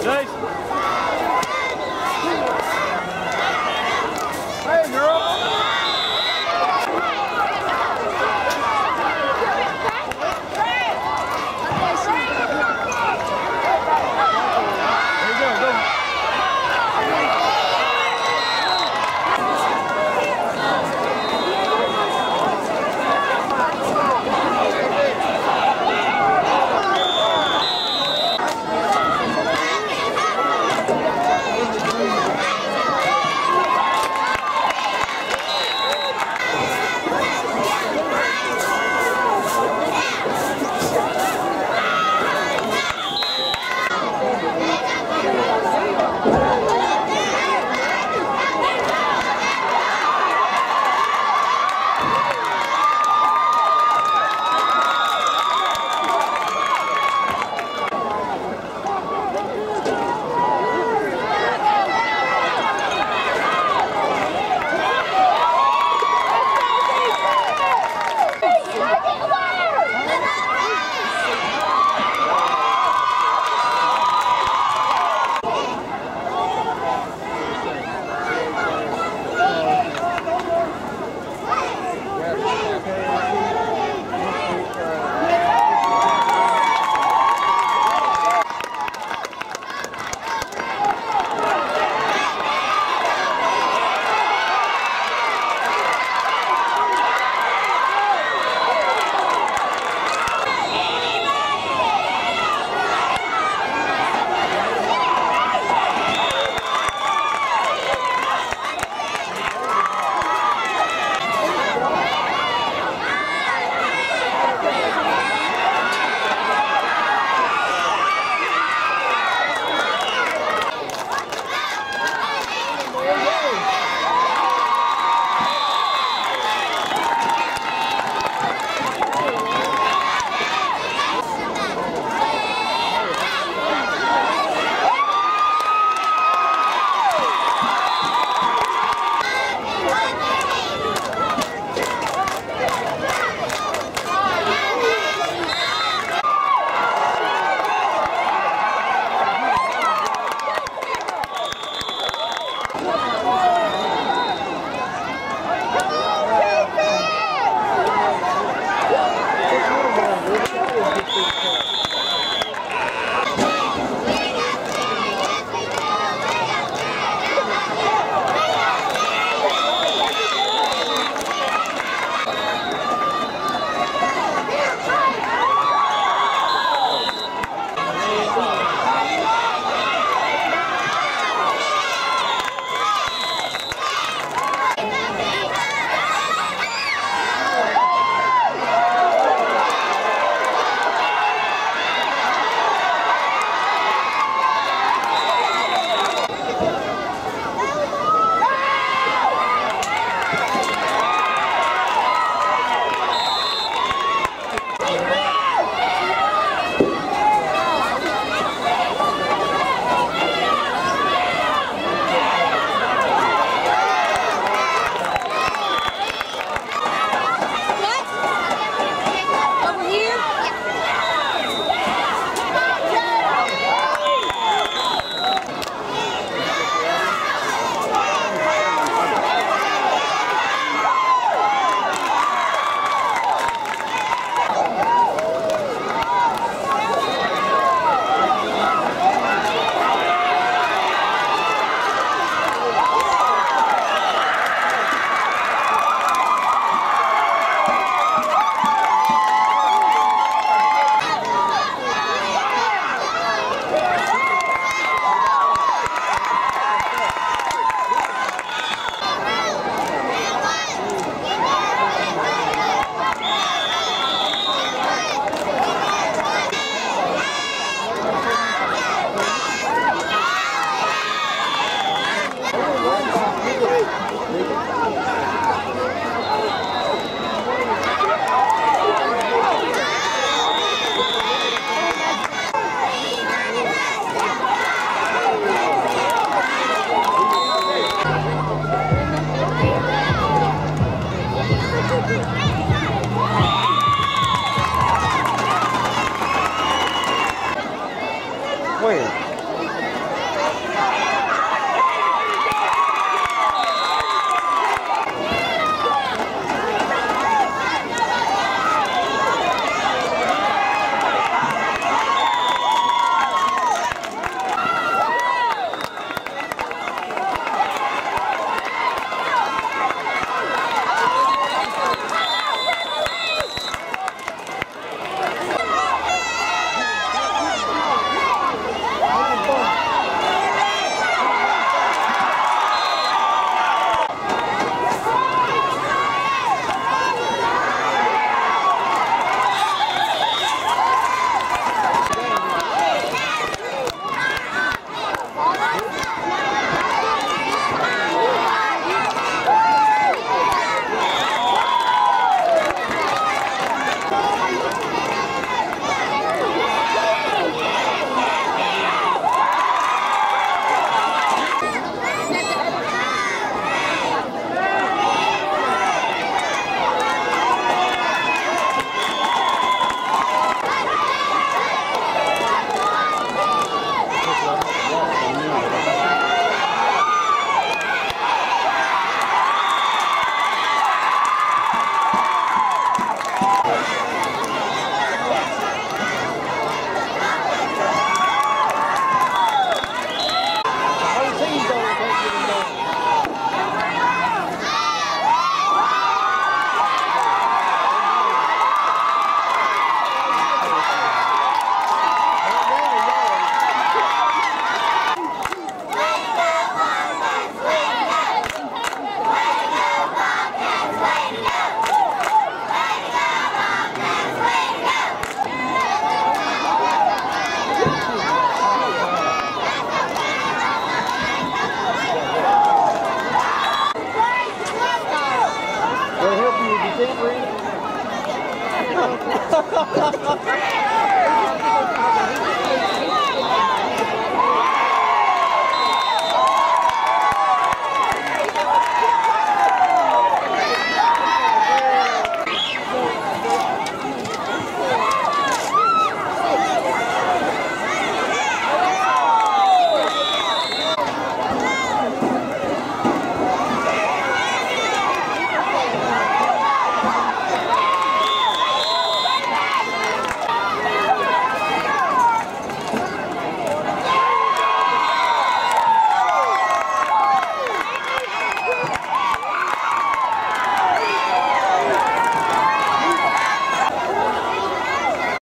Três.